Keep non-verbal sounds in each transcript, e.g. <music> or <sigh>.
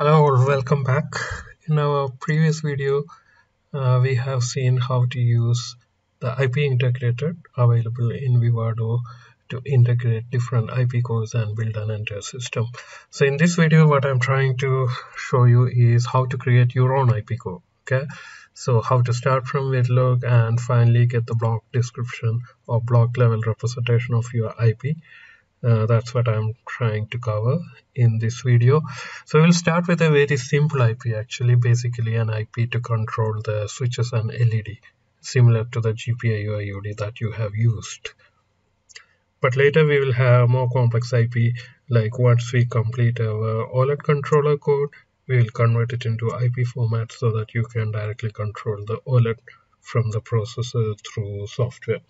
Hello or welcome back. In our previous video, uh, we have seen how to use the IP integrator available in Vivado to integrate different IP cores and build an entire system. So in this video, what I'm trying to show you is how to create your own IP core. Okay, so how to start from Verilog and finally get the block description or block level representation of your IP uh, that's what I'm trying to cover in this video. So we'll start with a very simple IP actually. Basically an IP to control the switches and LED similar to the GPIO IOD that you have used. But later we will have more complex IP like once we complete our OLED controller code we will convert it into IP format so that you can directly control the OLED from the processor through software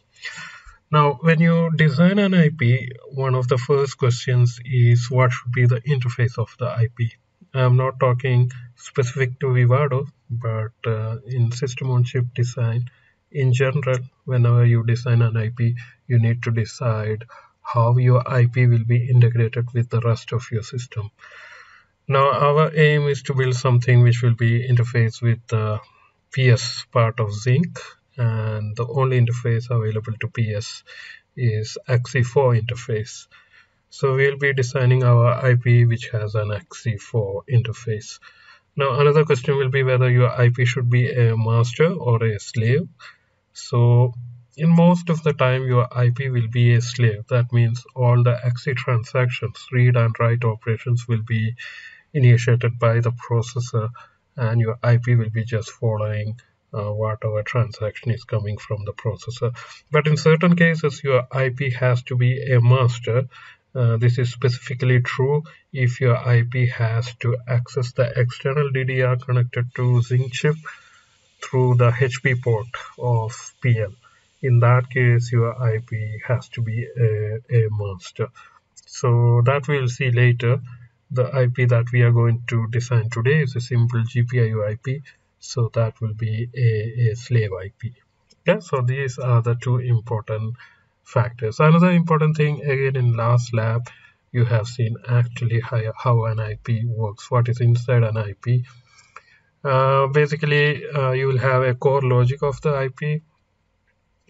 now, when you design an IP, one of the first questions is what should be the interface of the IP. I'm not talking specific to Vivado, but uh, in system on chip design, in general, whenever you design an IP, you need to decide how your IP will be integrated with the rest of your system. Now, our aim is to build something which will be interfaced with the PS part of Zynq and the only interface available to PS is AXI4 interface. So we'll be designing our IP which has an AXI4 interface. Now another question will be whether your IP should be a master or a slave. So in most of the time your IP will be a slave. That means all the AXI transactions, read and write operations will be initiated by the processor and your IP will be just following uh, whatever transaction is coming from the processor. But in certain cases, your IP has to be a master. Uh, this is specifically true if your IP has to access the external DDR connected to Zynq chip through the HP port of PL. In that case, your IP has to be a, a master. So that we'll see later. The IP that we are going to design today is a simple GPIO IP so that will be a, a slave IP yeah so these are the two important factors. Another important thing again in last lab you have seen actually how, how an IP works what is inside an IP uh, basically uh, you will have a core logic of the IP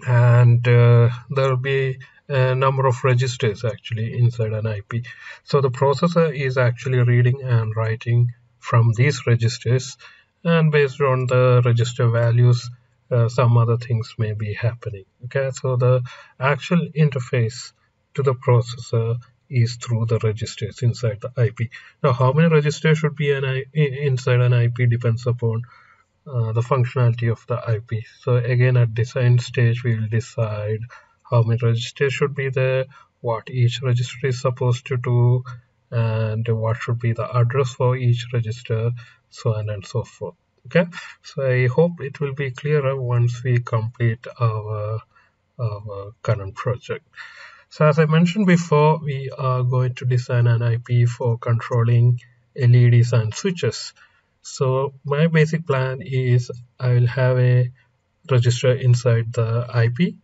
and uh, there will be a number of registers actually inside an IP so the processor is actually reading and writing from these registers and based on the register values uh, some other things may be happening okay? So the actual interface to the processor is through the registers inside the IP now how many registers should be an I, inside an IP depends upon uh, the functionality of the IP so again at design stage we will decide how many registers should be there what each register is supposed to do and what should be the address for each register so on and so forth okay? So i hope it will be clearer once we complete our, our current project. So as i mentioned before we are going to design an ip for controlling leds and switches. So my basic plan is i will have a register inside the ip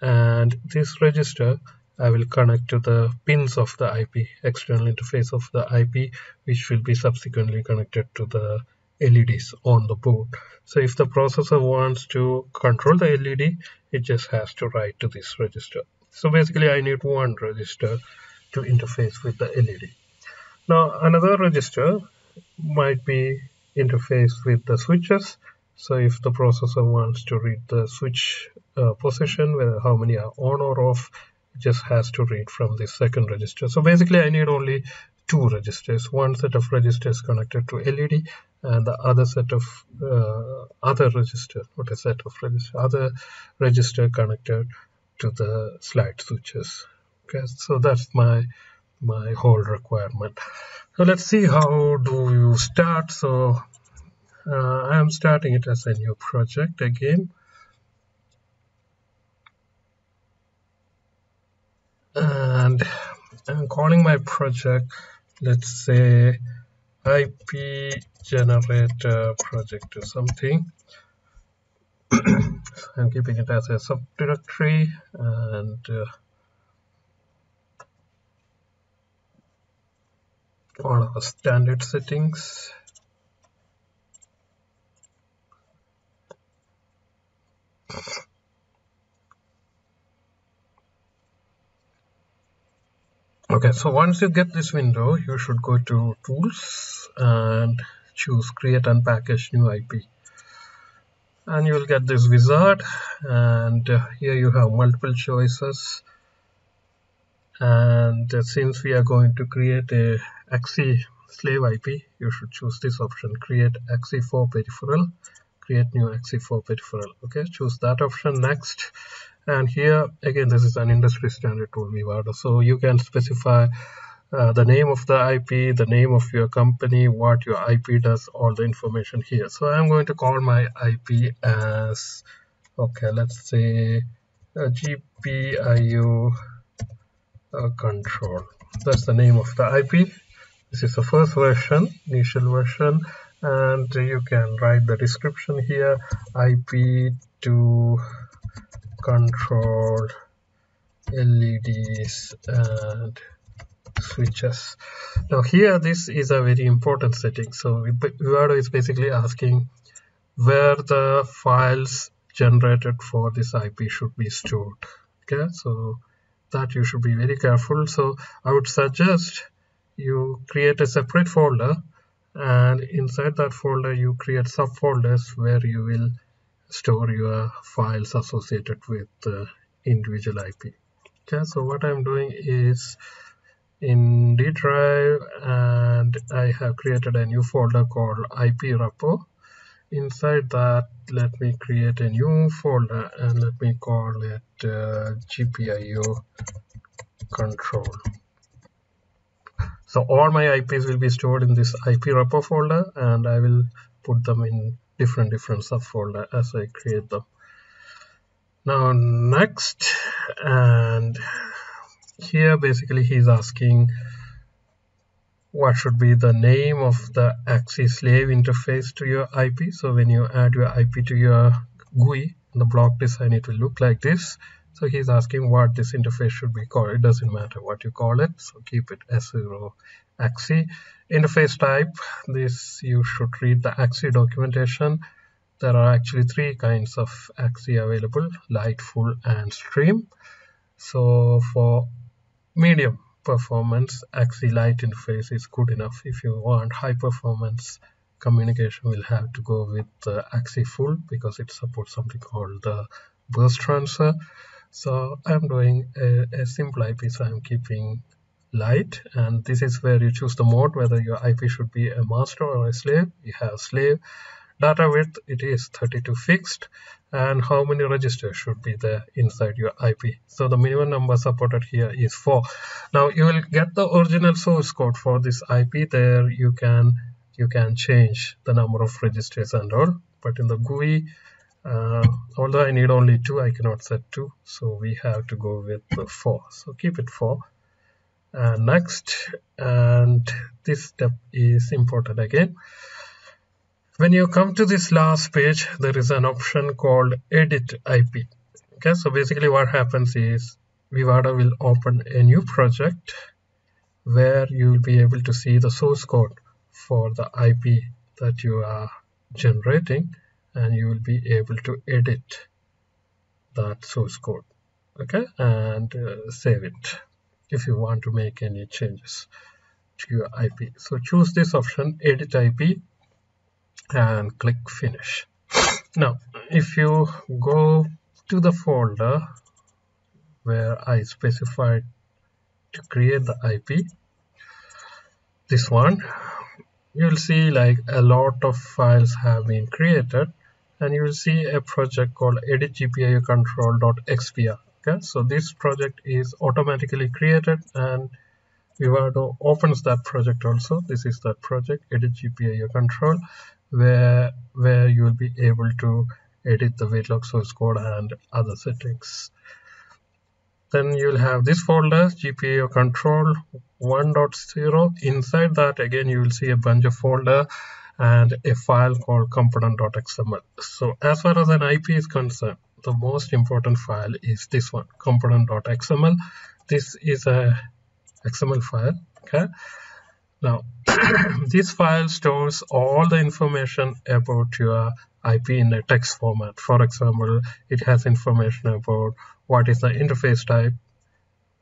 and this register I will connect to the pins of the IP, external interface of the IP, which will be subsequently connected to the LEDs on the board. So if the processor wants to control the LED, it just has to write to this register. So basically I need one register to interface with the LED. Now another register might be interfaced with the switches. So if the processor wants to read the switch uh, position, whether how many are on or off, just has to read from the second register. So basically I need only two registers, one set of registers connected to LED and the other set of uh, other register, not a set of register, other register connected to the slide switches. Okay, so that's my my whole requirement. So let's see how do you start. So uh, I'm starting it as a new project again. And I'm calling my project let's say IP generator project or something. <coughs> I'm keeping it as a subdirectory and uh, all our standard settings okay so once you get this window you should go to tools and choose create and package new IP and you will get this wizard and uh, here you have multiple choices. And uh, since we are going to create a AXI slave IP you should choose this option create AXI4 peripheral create new AXI4 peripheral. Okay choose that option next and here again this is an industry standard tool Vivado so you can specify uh, the name of the IP, the name of your company, what your IP does, all the information here. So I'm going to call my IP as, okay, let's say uh, GPIO uh, control. That's the name of the IP. This is the first version, initial version, and you can write the description here, IP to control LEDs and switches. Now here this is a very important setting. So Vivado is basically asking where the files generated for this IP should be stored. Okay? So that you should be very careful. So I would suggest you create a separate folder and inside that folder you create subfolders where you will store your files associated with the individual IP okay so what I'm doing is in D drive and I have created a new folder called IP repo. Inside that let me create a new folder and let me call it uh, GPIO control. So all my IPs will be stored in this IP repo folder and I will put them in different different subfolder as I create them. Now next and here basically he's asking what should be the name of the AXI slave interface to your IP so when you add your IP to your GUI the block design it will look like this. So he's asking what this interface should be called. It doesn't matter what you call it. So keep it S0 AXI interface type. This you should read the AXI documentation. There are actually three kinds of AXI available light full and stream. So for medium performance AXI light interface is good enough. If you want high performance communication will have to go with uh, AXI full because it supports something called the burst transfer. So I'm doing a, a simple IP so I'm keeping light and this is where you choose the mode whether your IP should be a master or a slave. You have slave data width it is 32 fixed and how many registers should be there inside your IP so the minimum number supported here is 4 now you will get the original source code for this IP there you can you can change the number of registers and all but in the GUI uh, although I need only 2 I cannot set 2 so we have to go with 4 so keep it 4 and next and this step is important again. When you come to this last page there is an option called edit IP okay so basically what happens is Vivado will open a new project where you will be able to see the source code for the IP that you are generating and you will be able to edit that source code. Okay and uh, save it if you want to make any changes to your IP so choose this option edit IP and click finish. Now if you go to the folder where I specified to create the IP this one you'll see like a lot of files have been created and you will see a project called edit gpio control.xpr okay so this project is automatically created and Vivado opens that project also. This is that project edit gpio control where where you will be able to edit the Verilog source code and other settings. Then you'll have this folder GPIO control 1.0 inside that again you will see a bunch of folder and a file called component.xml so as far as an IP is concerned the most important file is this one component.xml this is a XML file okay? Now <clears throat> this file stores all the information about your IP in a text format. For example it has information about what is the interface type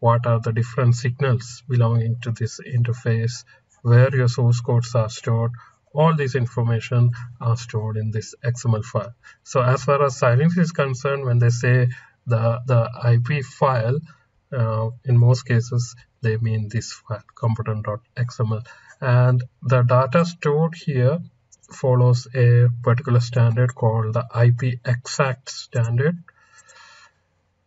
what are the different signals belonging to this interface where your source codes are stored all this information are stored in this XML file. So as far as Xilinx is concerned, when they say the, the IP file, uh, in most cases, they mean this file, component.xml. And the data stored here follows a particular standard called the IP-XACT standard.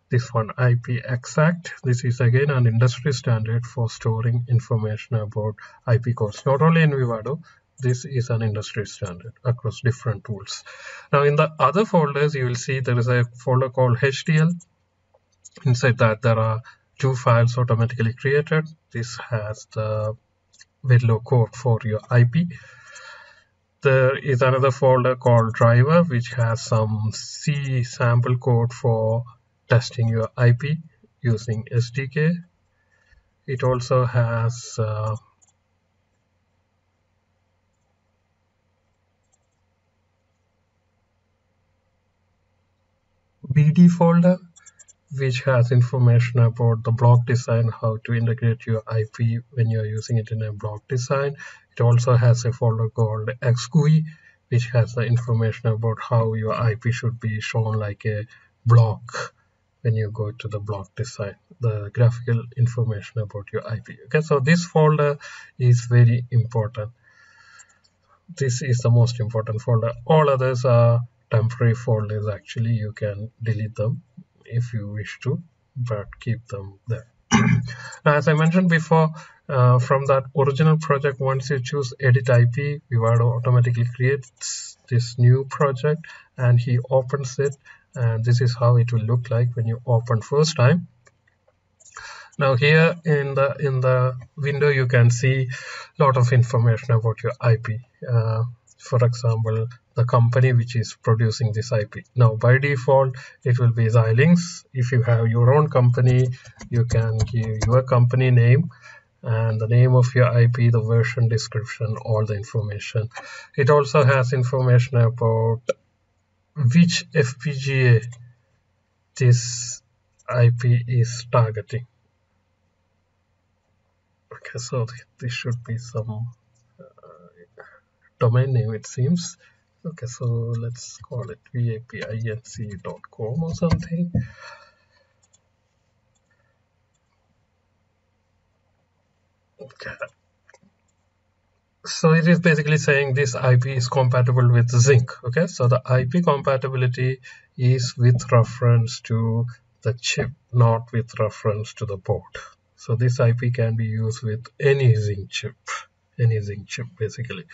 This one, IP-XACT. This is again an industry standard for storing information about IP codes, not only in Vivado, this is an industry standard across different tools. Now in the other folders, you will see there is a folder called HDL. Inside that, there are two files automatically created. This has the Verilog code for your IP. There is another folder called driver, which has some C sample code for testing your IP using SDK. It also has uh, BD folder which has information about the block design, how to integrate your IP when you're using it in a block design. It also has a folder called XGUI, which has the information about how your IP should be shown like a block when you go to the block design, the graphical information about your IP. Okay, so this folder is very important. This is the most important folder. All others are temporary folders actually you can delete them if you wish to but keep them there. Now <clears throat> as i mentioned before uh, from that original project once you choose edit ip vivado automatically creates this new project and he opens it and this is how it will look like when you open first time. Now here in the in the window you can see a lot of information about your ip uh, for example the company which is producing this IP. Now by default it will be Xilinx. If you have your own company you can give your company name and the name of your IP, the version description, all the information. It also has information about which FPGA this IP is targeting. Okay, so this should be some domain name it seems. Okay so let's call it vapinc.com or something. Okay. So it is basically saying this IP is compatible with Zynq okay? So the IP compatibility is with reference to the chip not with reference to the board so this IP can be used with any Zynq chip any Zynq chip basically.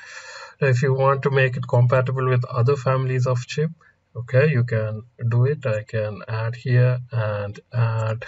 If you want to make it compatible with other families of chip okay you can do it. I can add here and add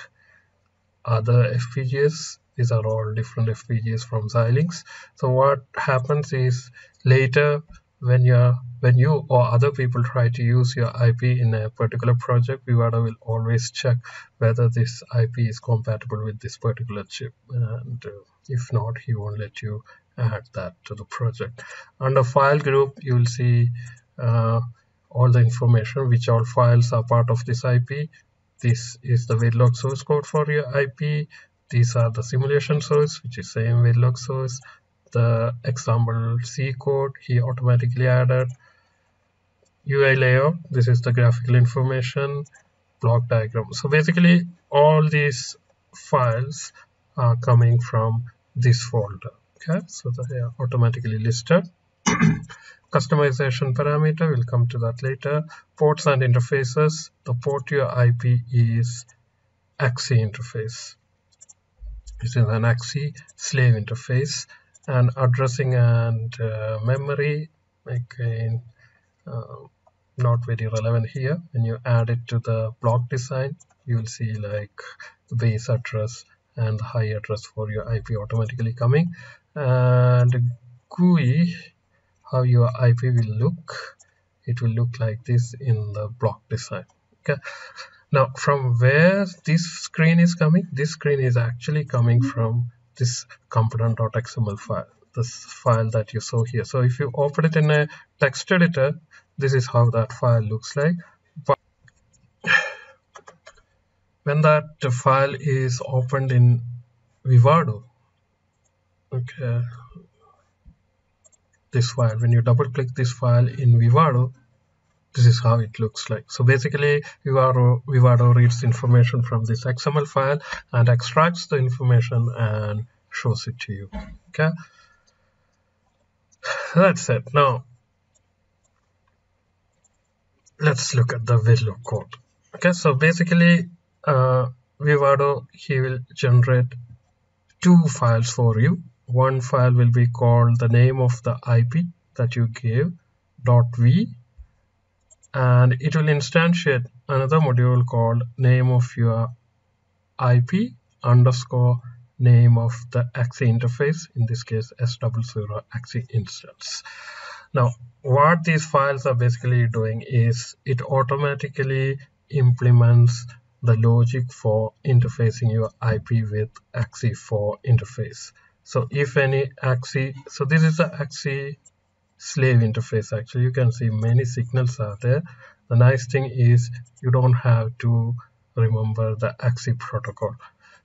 other FPGAs these are all different FPGAs from Xilinx. So what happens is later when you when you or other people try to use your IP in a particular project Vivado will always check whether this IP is compatible with this particular chip. And uh, if not he won't let you add that to the project. Under file group you will see uh, all the information which all files are part of this IP this is the Verilog source code for your IP these are the simulation source which is same Verilog source. The example C code he automatically added. UI layout this is the graphical information block diagram. So basically all these files are coming from this folder okay so they are automatically listed. <clears throat> Customization parameter we'll come to that later. Ports and interfaces the port your ip is AXI interface. This is an AXI slave interface. And addressing and uh, memory again uh, not very relevant here. When you add it to the block design you'll see like the base address and the high address for your IP automatically coming. And GUI how your IP will look it will look like this in the block design. Okay. Now from where this screen is coming this screen is actually coming from this component.xml file this file that you saw here. So if you open it in a text editor this is how that file looks like but when that file is opened in Vivado. Okay. This file when you double click this file in Vivado this is how it looks like. So basically Vivado, Vivado reads information from this XML file and extracts the information and shows it to you. Okay. That's it. Now let's look at the Verilog code. Okay. So basically uh, Vivado he will generate two files for you. One file will be called the name of the IP that you gave dot v and it will instantiate another module called name of your IP underscore name of the AXI interface in this case S00 AXI instance. Now what these files are basically doing is it automatically implements the logic for interfacing your IP with AXI4 interface. So if any AXI so this is the AXI slave interface actually. You can see many signals are there. The nice thing is you don't have to remember the AXI protocol.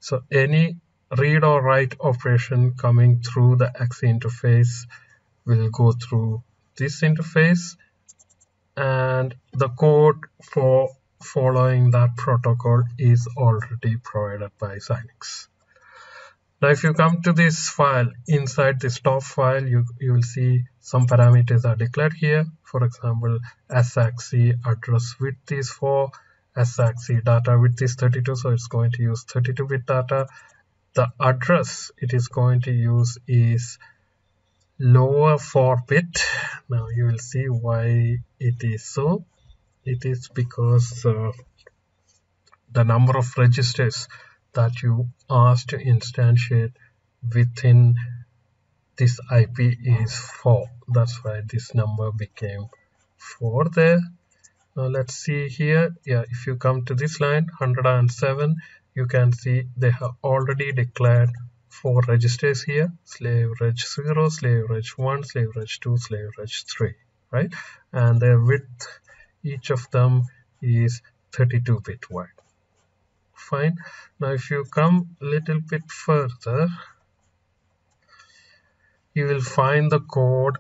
So any read or write operation coming through the AXI interface will go through this interface. And the code for following that protocol is already provided by Xilinx. Now if you come to this file, inside this top file, you, you will see some parameters are declared here. For example, SAXI address width is 4, SAXI data width is 32, so it's going to use 32-bit data. The address it is going to use is lower 4-bit. Now you will see why it is so. It is because uh, the number of registers that you asked to instantiate within this IP is 4 that's why this number became 4 there. Now let's see here. Yeah if you come to this line 107 you can see they have already declared four registers here. Slave reg 0 slave reg 1 slave reg 2 slave reg 3 right? And their width each of them is 32 bit wide. Fine. Now if you come a little bit further you will find the code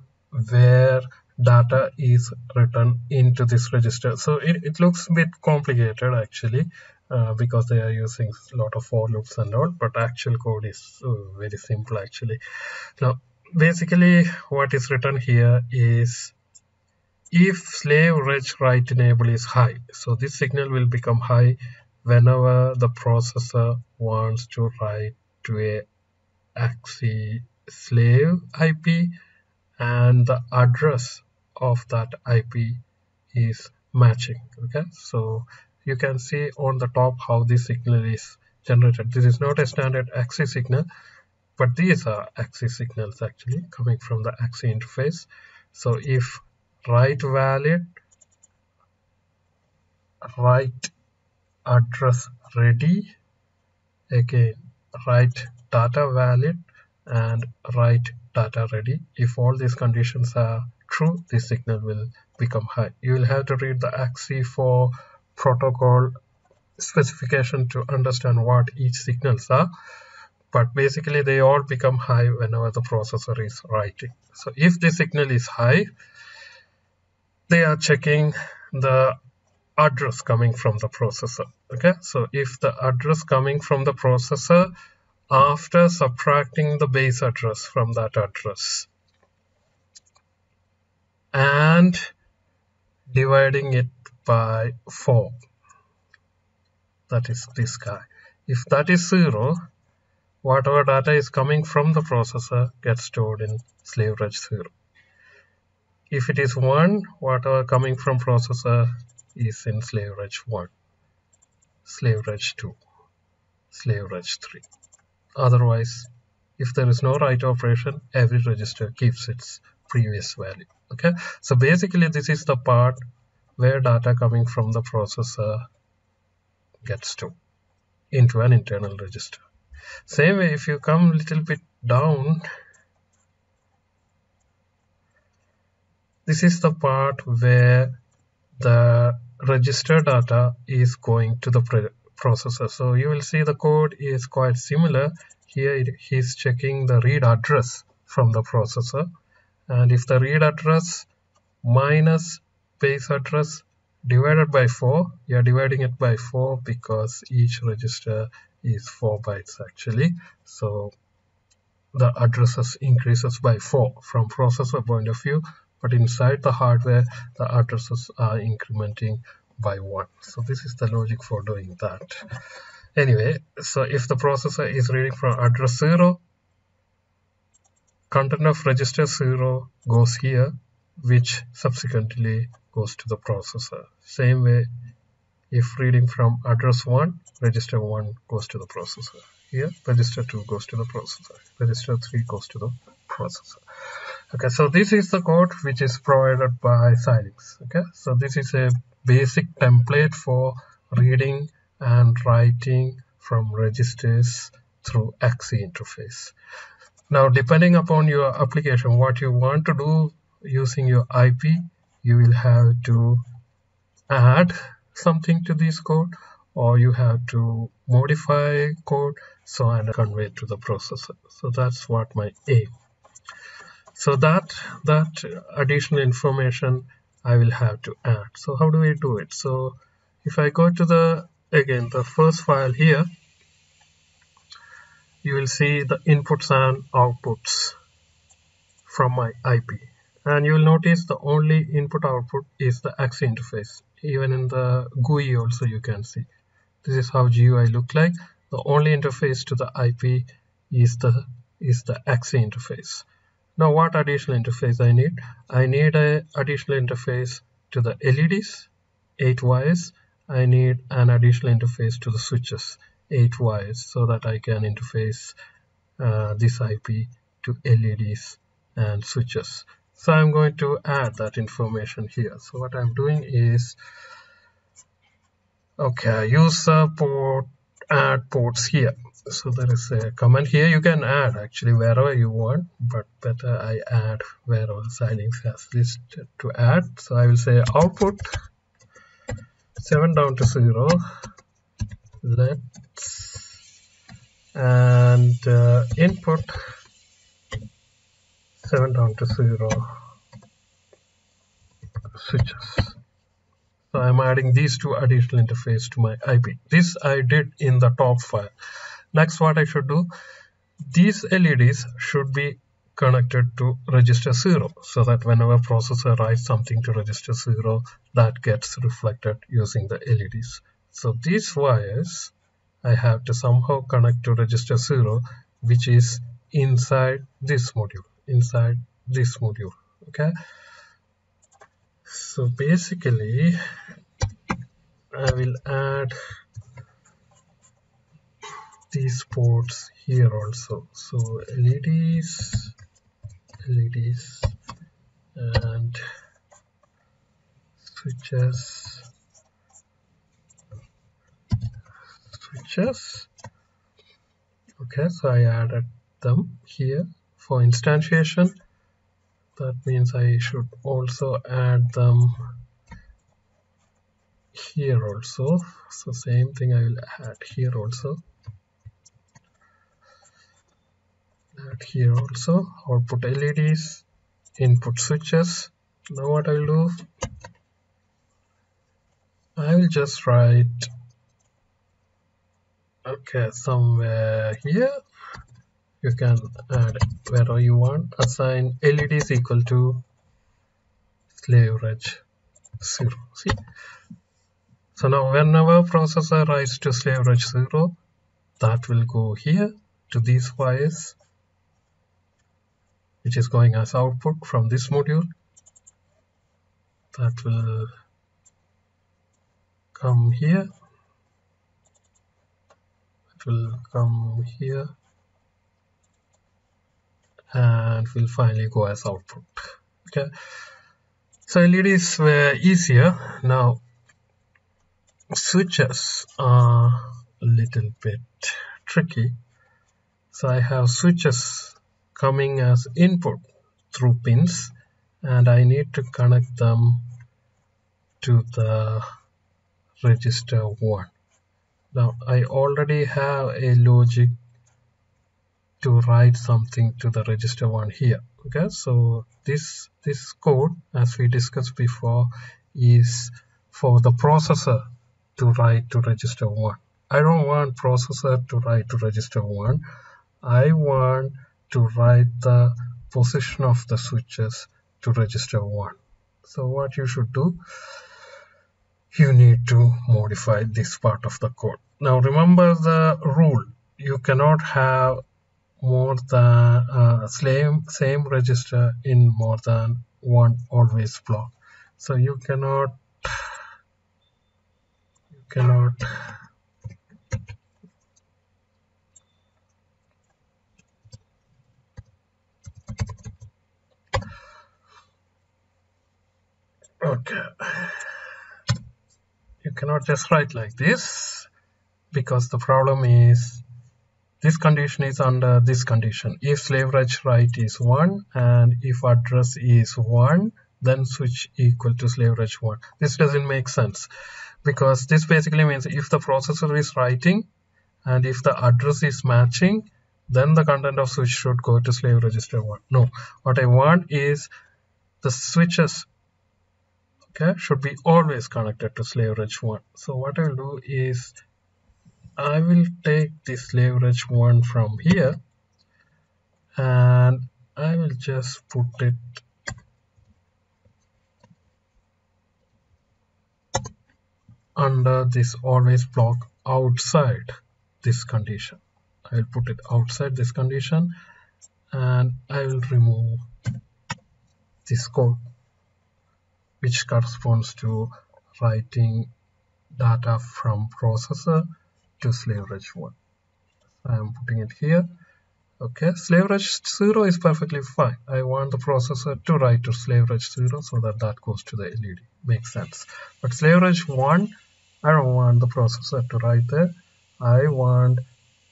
where data is written into this register. So it, it looks a bit complicated actually uh, because they are using a lot of for loops and all but actual code is uh, very simple actually. Now basically what is written here is if slave write enable is high so this signal will become high whenever the processor wants to write to a AXI slave IP and the address of that IP is matching okay? So you can see on the top how this signal is generated. This is not a standard AXI signal but these are AXI signals actually coming from the AXI interface. So if write valid write address ready again write data valid and write data ready. If all these conditions are true this signal will become high. You will have to read the AXI4 protocol specification to understand what each signals are. But basically they all become high whenever the processor is writing. So if the signal is high they are checking the address coming from the processor okay? So if the address coming from the processor after subtracting the base address from that address and dividing it by 4 that is this guy. If that is 0 whatever data is coming from the processor gets stored in slave reg 0 if it is 1 whatever coming from processor is in slave reg 1 slave reg 2 slave reg 3 otherwise if there is no write operation every register keeps its previous value okay? So basically this is the part where data coming from the processor gets to into an internal register. Same way if you come a little bit down this is the part where the register data is going to the processor. So you will see the code is quite similar. Here he's checking the read address from the processor. And if the read address minus base address divided by 4 you are dividing it by 4 because each register is 4 bytes actually. So the addresses increases by 4 from processor point of view but inside the hardware the addresses are incrementing by 1 so this is the logic for doing that. Anyway so if the processor is reading from address 0 content of register 0 goes here which subsequently goes to the processor. Same way if reading from address 1 register 1 goes to the processor. Here register 2 goes to the processor. Register 3 goes to the processor okay so this is the code which is provided by Xilinx okay? So this is a basic template for reading and writing from registers through AXI interface. Now depending upon your application what you want to do using your IP you will have to add something to this code or you have to modify code so and convey to the processor. So that's what my aim so that that additional information I will have to add. So how do we do it? So if I go to the again the first file here you will see the inputs and outputs from my IP and you will notice the only input output is the AXI interface. Even in the GUI also you can see. This is how GUI look like. The only interface to the IP is the is the AXI interface now what additional interface I need? I need an additional interface to the LEDs 8 wires. I need an additional interface to the switches 8 wires so that I can interface uh, this IP to LEDs and switches. So I'm going to add that information here. So what I'm doing is okay use the port add ports here so there is a command here. You can add actually wherever you want but better I add wherever Xilinx has listed to add. So I will say output 7 down to 0 let's and uh, input 7 down to 0 switches. So I'm adding these two additional interface to my IP this I did in the top file next what I should do these LEDs should be connected to register 0 so that whenever processor writes something to register 0 that gets reflected using the LEDs so these wires I have to somehow connect to register 0 which is inside this module inside this module okay? So basically I will add these ports here also. So LEDs LEDs and switches switches. Okay so I added them here for instantiation. That means I should also add them here also. So same thing I will add here also add here also output LEDs input switches. Now what I'll do I will just write okay somewhere here. You can add wherever you want. Assign LEDs equal to slave reg 0 see? So now whenever processor writes to slave reg 0 that will go here to these wires which is going as output from this module that will come here. It will come here. And will finally go as output. Okay. So LEDs were uh, easier. Now switches are a little bit tricky. So I have switches coming as input through pins and I need to connect them to the register 1 now I already have a logic to write something to the register 1 here okay? So this this code as we discussed before is for the processor to write to register 1 I don't want processor to write to register 1 I want to write the position of the switches to register 1 so what you should do you need to modify this part of the code. Now remember the rule. You cannot have more than uh, same same register in more than one always block. So you cannot you cannot okay. You cannot just write like this because the problem is this condition is under this condition. If slave reg write is 1 and if address is 1 then switch equal to slave reg 1 this doesn't make sense because this basically means if the processor is writing and if the address is matching then the content of switch should go to slave register 1 no. What i want is the switches okay should be always connected to slave reg 1 so what i'll do is i will take this slave reg 1 from here and i will just put it under this always block outside this condition. I will put it outside this condition and i will remove this code which corresponds to writing data from processor to slave reg 1 I am putting it here. Okay slave reg 0 is perfectly fine. I want the processor to write to slave reg 0 so that that goes to the LED makes sense. But slave reg 1 I don't want the processor to write there. I want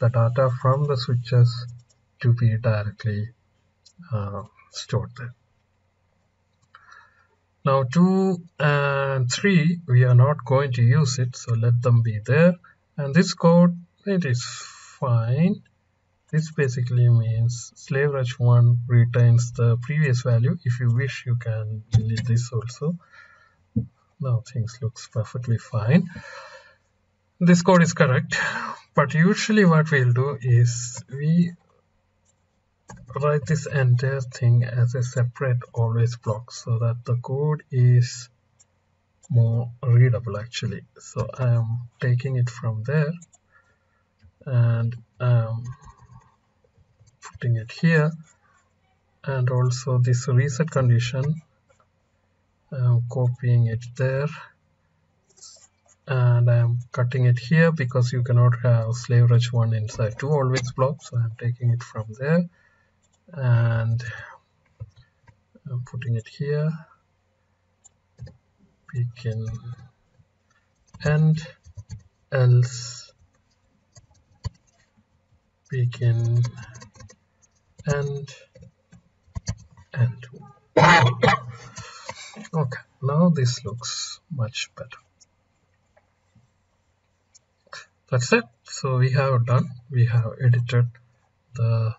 the data from the switches to be directly uh, stored there now 2 and 3 we are not going to use it so let them be there. And this code it is fine. This basically means slave reg 1 retains the previous value. If you wish you can delete this also. Now things looks perfectly fine. This code is correct but usually what we'll do is we write this entire thing as a separate always block so that the code is more readable actually. So I am taking it from there and um, putting it here. And also this reset condition I'm copying it there. And I'm cutting it here because you cannot have slave reg 1 inside two always blocks. So I'm taking it from there and I'm putting it here. Begin end else begin end end <coughs> okay now this looks much better. That's it. So we have done. We have edited the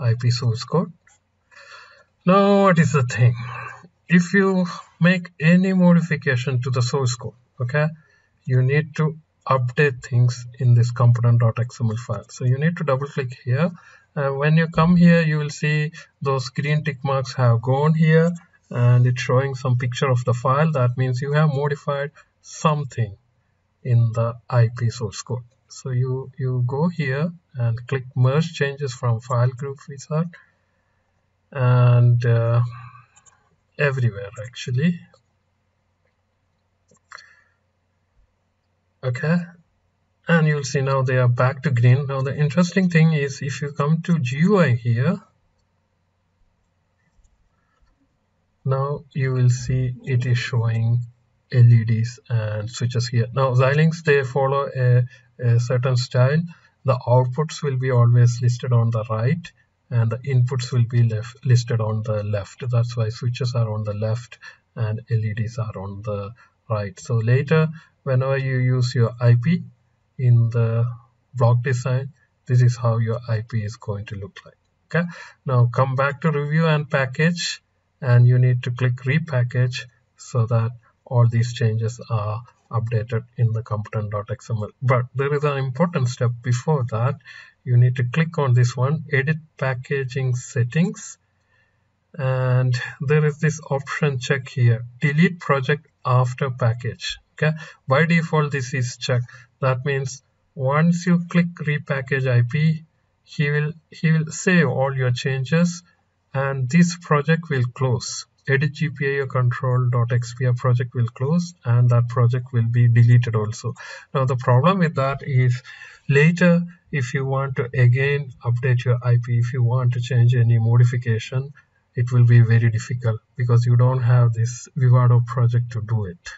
IP source code. Now what is the thing? If you make any modification to the source code, okay, you need to update things in this component.xml file. So you need to double click here. When you come here, you will see those green tick marks have gone here and it's showing some picture of the file. That means you have modified something in the IP source code so you you go here and click merge changes from file group wizard and uh, everywhere actually. Okay. And you'll see now they are back to green. Now the interesting thing is if you come to GUI here now you will see it is showing LEDs and switches here. Now Xilinx they follow a, a certain style the outputs will be always listed on the right and the inputs will be left listed on the left. That's why switches are on the left and LEDs are on the right. So later whenever you use your IP in the block design this is how your IP is going to look like. Okay? Now come back to review and package and you need to click repackage so that all these changes are updated in the component.xml but there is an important step before that. You need to click on this one edit packaging settings. And there is this option check here delete project after package. Okay? By default this is checked that means once you click repackage ip he will he will save all your changes and this project will close edit GPIO control.xpr project will close and that project will be deleted also. Now the problem with that is later if you want to again update your IP if you want to change any modification it will be very difficult because you don't have this Vivado project to do it.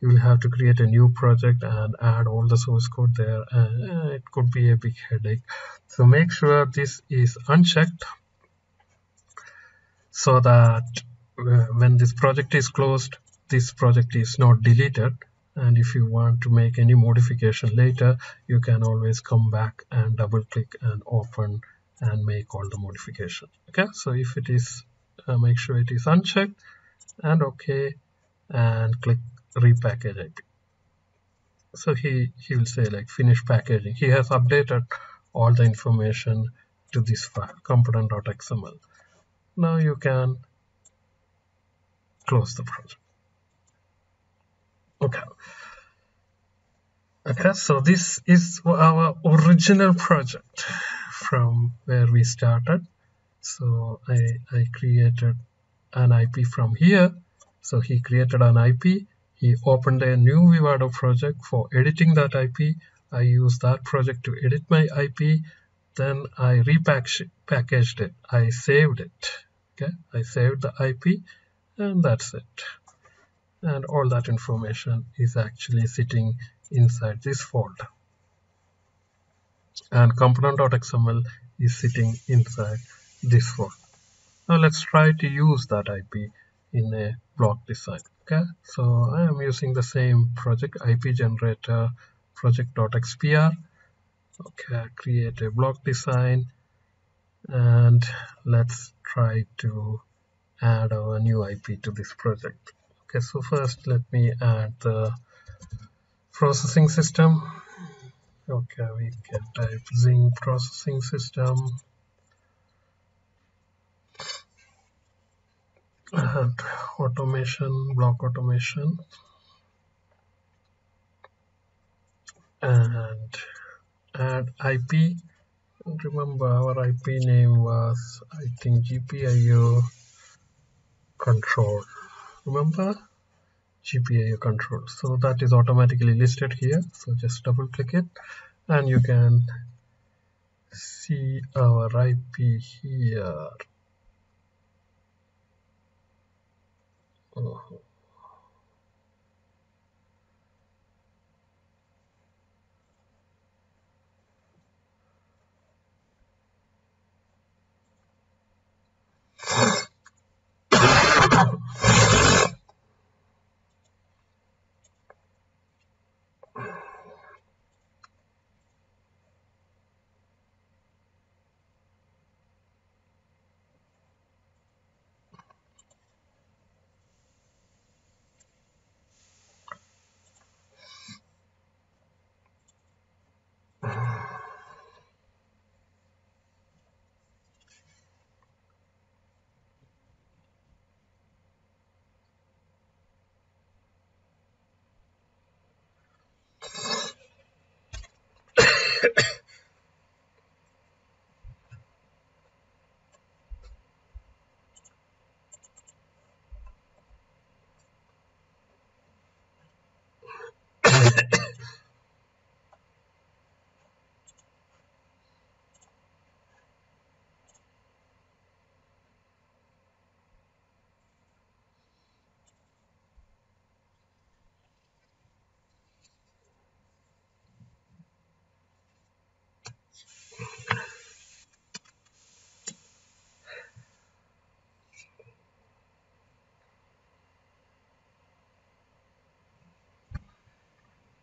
You will have to create a new project and add all the source code there and it could be a big headache. So make sure this is unchecked so that when this project is closed this project is not deleted. And if you want to make any modification later you can always come back and double click and open and make all the modification. Okay so if it is uh, make sure it is unchecked and okay and click repackage IP so he he will say like finish packaging. He has updated all the information to this file component.xml now you can close the project okay. Okay so this is our original project from where we started. So I, I created an IP from here. So he created an IP he opened a new Vivado project for editing that IP I used that project to edit my IP then I repackaged it. I saved it. Okay I saved the IP and that's it. And all that information is actually sitting inside this folder. And component.xml is sitting inside this folder. Now let's try to use that IP in a block design okay? So I am using the same project IP generator project.xpr okay create a block design. And let's try to add our new IP to this project. Okay so first let me add the processing system. Okay we can type Zynq processing system. And automation block automation. And add IP remember our IP name was I think GPIO control. Remember? GPIO control. So that is automatically listed here. So just double click it. And you can see our IP here. Oh.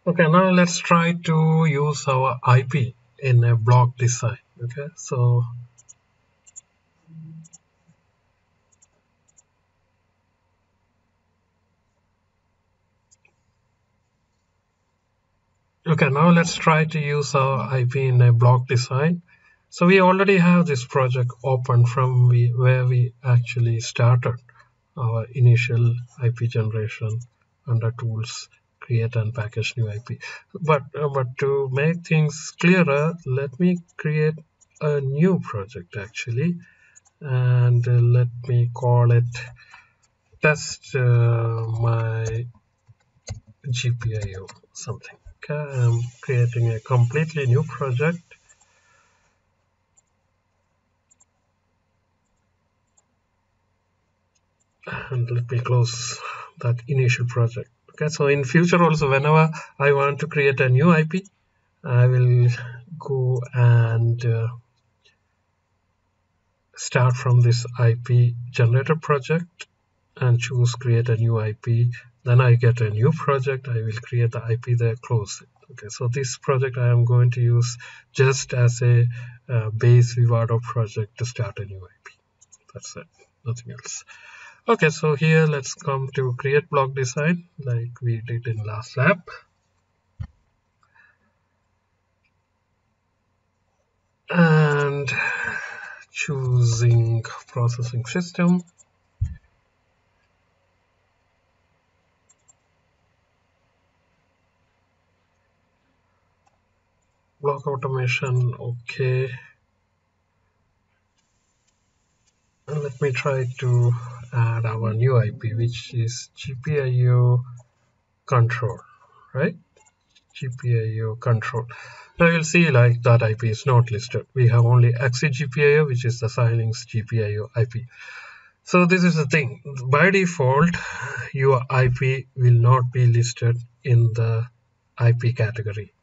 Okay now let's try to use our IP in a block design okay? So okay now let's try to use our IP in a block design. So we already have this project open from we, where we actually started our initial IP generation under tools create and package new IP but uh, but to make things clearer let me create a new project actually and uh, let me call it test uh, my GPIO something. Okay I'm creating a completely new project. And let me close that initial project okay so in future also whenever I want to create a new IP I will go and uh, start from this IP generator project and choose create a new IP then I get a new project I will create the IP there close it. Okay so this project I am going to use just as a uh, base Vivado project to start a new IP that's it nothing else okay so here let's come to create block design like we did in last lab and choosing processing system. Block automation okay. And let me try to add our new IP which is GPIO control right? GPIO control. Now you'll see like that IP is not listed. We have only AXI GPIO which is the Xilinx GPIO IP so this is the thing. By default your IP will not be listed in the IP category.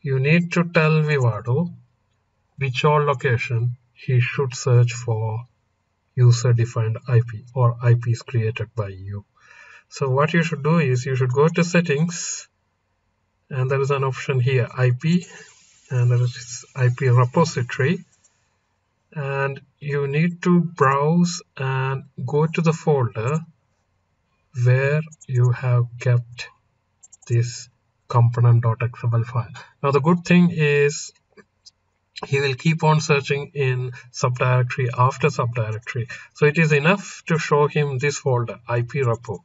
You need to tell Vivado which all location he should search for user defined IP or IPs created by you. So what you should do is you should go to settings and there is an option here IP and there is IP repository and you need to browse and go to the folder where you have kept this component.xml file. Now the good thing is he will keep on searching in subdirectory after subdirectory. So it is enough to show him this folder IP repo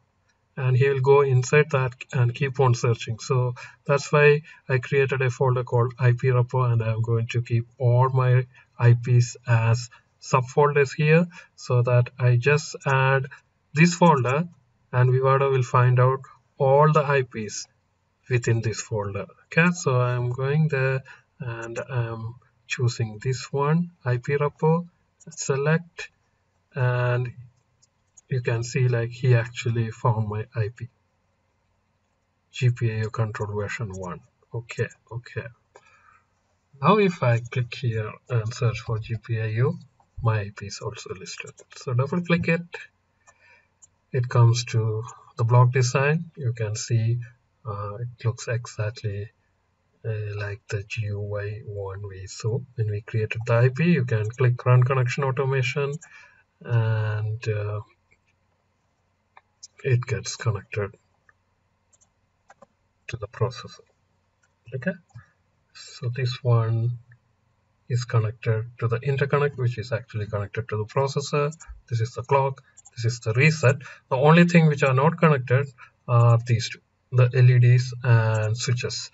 and he will go inside that and keep on searching. So that's why I created a folder called IP repo and I'm going to keep all my IPs as subfolders here so that I just add this folder and Vivado will find out all the IPs within this folder. Okay, so I'm going there and I'm choosing this one IP repo select and you can see like he actually found my IP GPIO control version 1 okay okay. Now if I click here and search for GPIO my IP is also listed. So double click it. It comes to the block design. You can see uh, it looks exactly uh, like the GUI one we saw when we created the IP you can click run connection automation and uh, it gets connected to the processor. Okay? So this one is connected to the interconnect which is actually connected to the processor. This is the clock. This is the reset. The only thing which are not connected are these two the LEDs and switches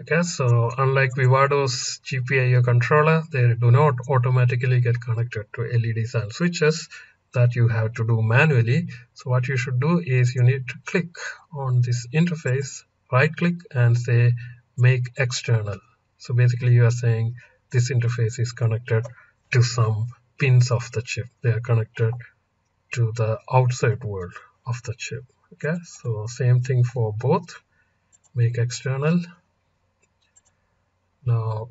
okay so unlike Vivado's GPIO controller they do not automatically get connected to LEDs and switches that you have to do manually. So what you should do is you need to click on this interface right click and say make external. So basically you are saying this interface is connected to some pins of the chip. They are connected to the outside world of the chip. Okay so same thing for both. Make external now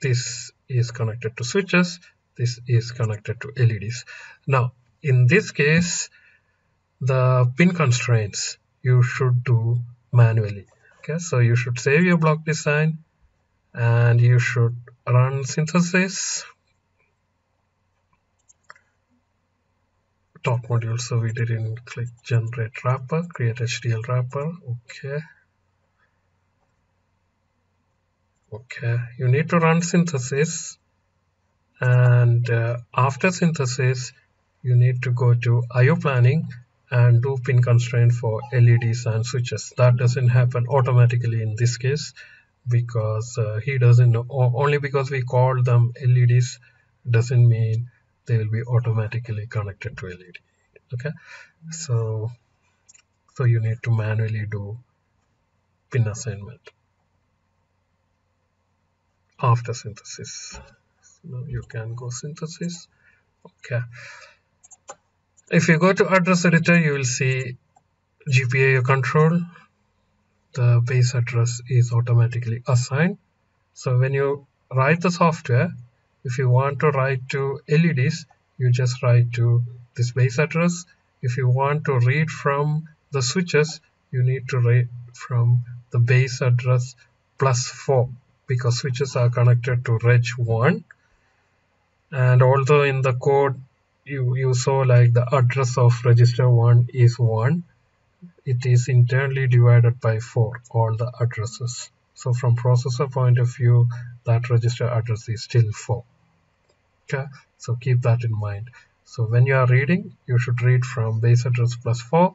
this is connected to switches. This is connected to LEDs now in this case the pin constraints you should do manually. Okay so you should save your block design and you should run synthesis top module. So we didn't click generate wrapper create HDL wrapper. Okay okay. You need to run synthesis. And uh, after synthesis you need to go to IO planning and do pin constraint for LEDs and switches. That doesn't happen automatically in this case because uh, he doesn't know. Only because we called them LEDs doesn't mean they will be automatically connected to LED okay? So so you need to manually do pin assignment after synthesis. So you can go synthesis. Okay. If you go to address editor you will see GPIO control. The base address is automatically assigned. So when you write the software if you want to write to LEDs you just write to this base address. If you want to read from the switches you need to read from the base address plus 4 because switches are connected to reg 1 and although in the code you, you saw like the address of register 1 is 1 it is internally divided by 4 all the addresses. So from processor point of view that register address is still 4 okay? So keep that in mind. So when you are reading you should read from base address plus 4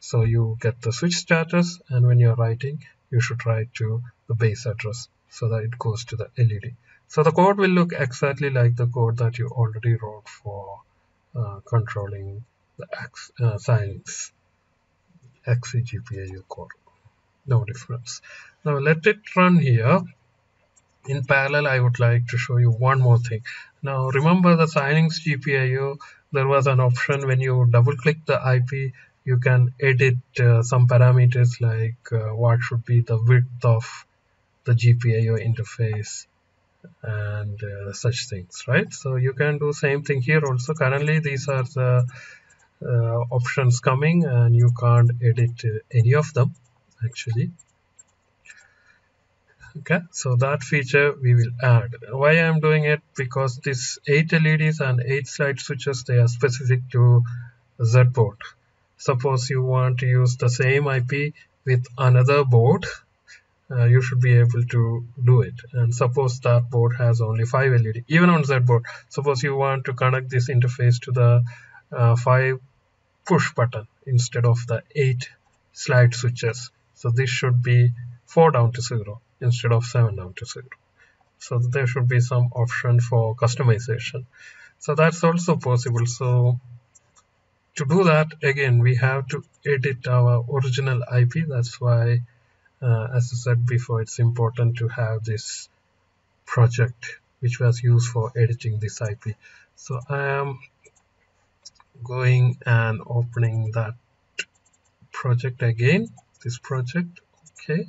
so you get the switch status and when you're writing you should write to the base address so that it goes to the LED so the code will look exactly like the code that you already wrote for uh, controlling the X, uh, Xilinx AXI GPIO core no difference. Now let it run here. In parallel I would like to show you one more thing. Now remember the Xilinx GPIO there was an option when you double click the IP you can edit uh, some parameters like uh, what should be the width of the GPIO interface and uh, such things right? So you can do same thing here also. Currently these are the uh, options coming and you can't edit uh, any of them actually. Okay so that feature we will add. Why i'm doing it? Because this eight leds and eight slide switches they are specific to ZedBoard. Suppose you want to use the same ip with another board uh, you should be able to do it. And suppose that board has only five led even on ZedBoard. Suppose you want to connect this interface to the uh, five push button instead of the eight slide switches. So this should be four down to zero instead of 7 down to 0 so there should be some option for customization. So that's also possible. So to do that again we have to edit our original IP that's why uh, as I said before it's important to have this project which was used for editing this IP so I am going and opening that project again this project okay.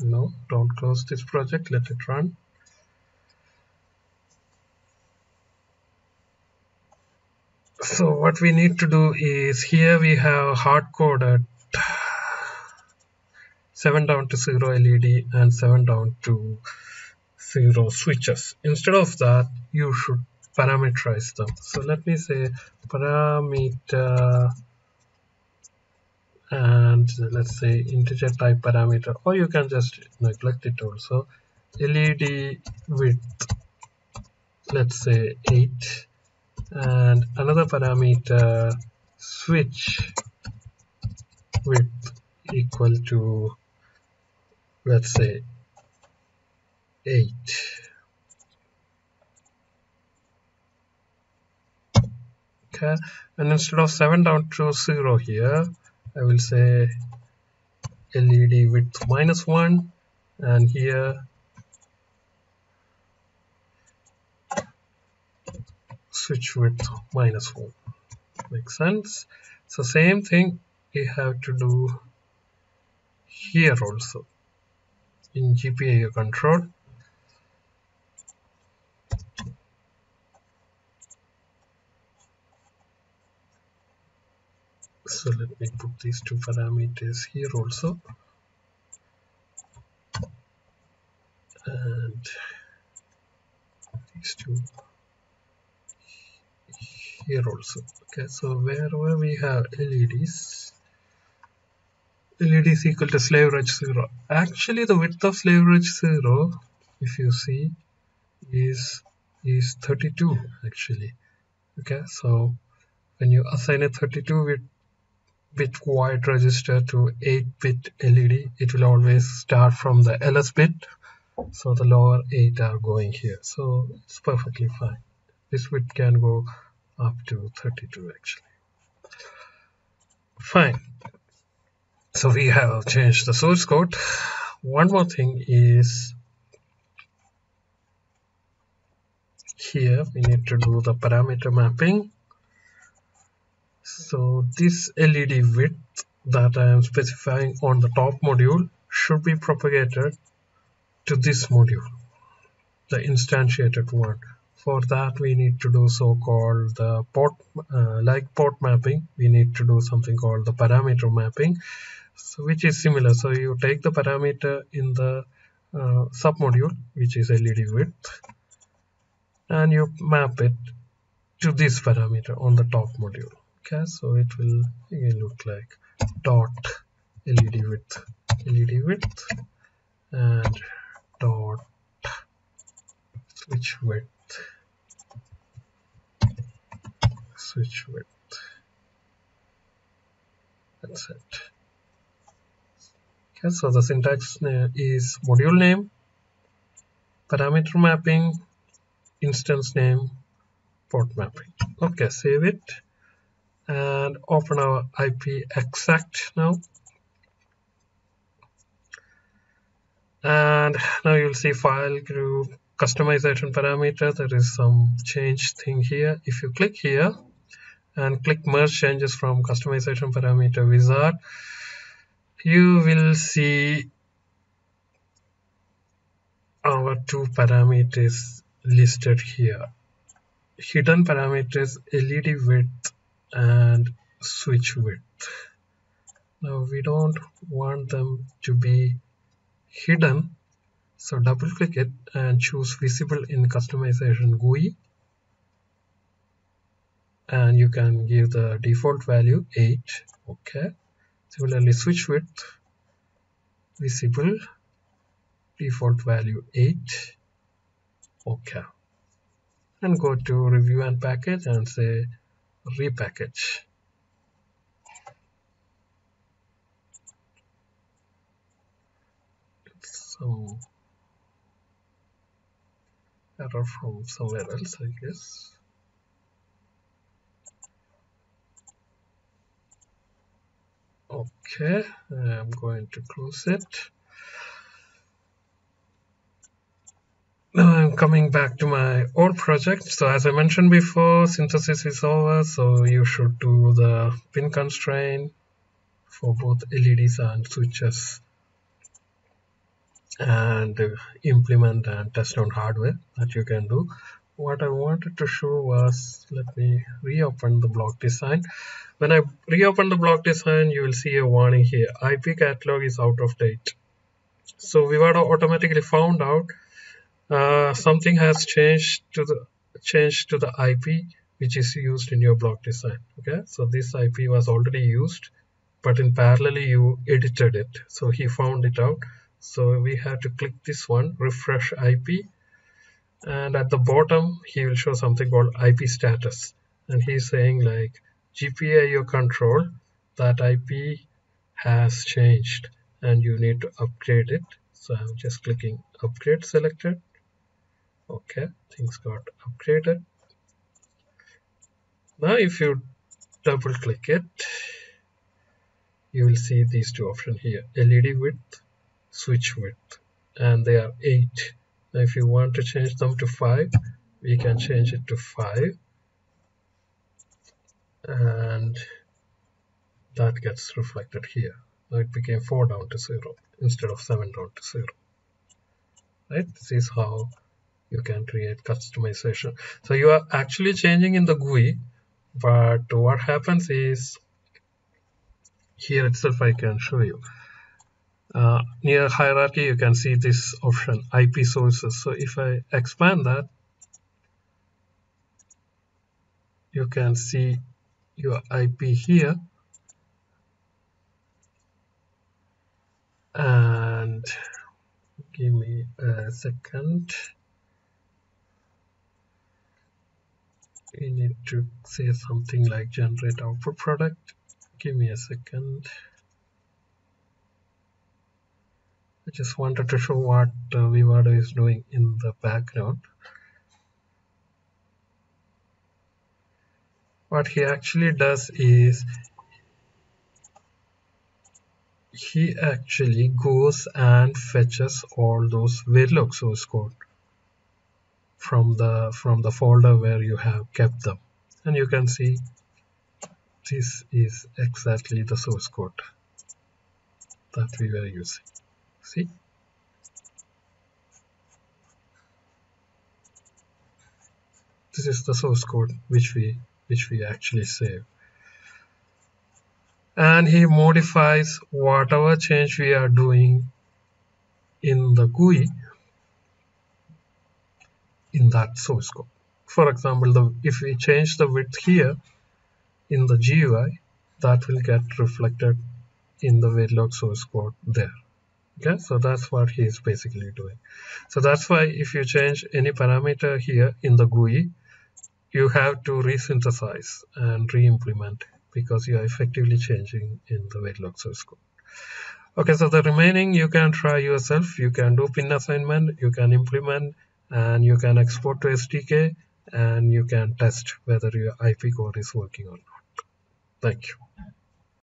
No don't close this project let it run so what we need to do is here we have hard coded 7 down to 0 LED and 7 down to 0 switches. Instead of that you should parameterize them. So let me say parameter and let's say integer type parameter or you can just neglect it also. Led width let's say 8 and another parameter switch width equal to let's say 8 okay and instead of 7 down to 0 here I will say LED width minus 1 and here switch width minus 1 makes sense? So same thing we have to do here also. In GPIO control. So let me put these two parameters here also. And these two here also. Okay so wherever we have LEDs LED is equal to slave reg 0 actually the width of slave reg 0 if you see is is 32 actually. Okay so when you assign a 32 bit bit white register to 8 bit LED it will always start from the LS bit so the lower 8 are going here. So it's perfectly fine. This width can go up to 32 actually. Fine. So we have changed the source code. One more thing is here we need to do the parameter mapping. So this LED width that I am specifying on the top module should be propagated to this module the instantiated one for that we need to do so-called the port uh, like port mapping. We need to do something called the parameter mapping so which is similar. So you take the parameter in the uh, submodule which is LED width and you map it to this parameter on the top module. Okay so it will again look like dot LED width LED width and dot switch width switch width that's it. Okay so the syntax uh, is module name parameter mapping instance name port mapping. Okay save it. And open our IP exact now. And now you'll see file group customization parameter. There is some change thing here. If you click here and click merge changes from customization parameter wizard. You will see our two parameters listed here. Hidden parameters LED width and switch width. Now we don't want them to be hidden so double click it and choose visible in customization GUI and you can give the default value 8 okay. Similarly switch width visible default value 8 okay. And go to review and package and say repackage. Some error from somewhere else I guess okay I'm going to close it. Now I'm coming back to my old project. So as I mentioned before synthesis is over so you should do the pin constraint for both LEDs and switches. And implement and test on hardware that you can do what I wanted to show was let me reopen the block design. When I reopen the block design you will see a warning here. IP catalog is out of date. So Vivado automatically found out. Uh, something has changed to the changed to the IP which is used in your block design okay? So this IP was already used but in parallel you edited it. So he found it out. So we have to click this one refresh IP and at the bottom he will show something called IP status. And he's saying like GPIO control that IP has changed and you need to upgrade it. So I'm just clicking upgrade selected. Okay things got upgraded. Now if you double click it you will see these two options here. LED width switch width. And they are 8 now if you want to change them to 5 we can change it to 5 and that gets reflected here. Now it became 4 down to 0 instead of 7 down to 0 right? This is how you can create customization. So you are actually changing in the GUI but what happens is here itself I can show you uh, near hierarchy you can see this option IP sources. So if I expand that you can see your IP here. And give me a second. We need to say something like generate output product. Give me a second I just wanted to show what uh, Vivado is doing in the background. What he actually does is he actually goes and fetches all those Verilog source code from the from the folder where you have kept them. And you can see this is exactly the source code that we were using see this is the source code which we which we actually save and he modifies whatever change we are doing in the GUI in that source code. For example, the, if we change the width here in the GUI, that will get reflected in the Verilog source code there. Okay, so that's what he is basically doing. So that's why if you change any parameter here in the GUI, you have to resynthesize and re-implement because you are effectively changing in the Verilog source code. Okay, so the remaining you can try yourself. You can do pin assignment, you can implement, and you can export to SDK, and you can test whether your IP core is working or not. Thank you.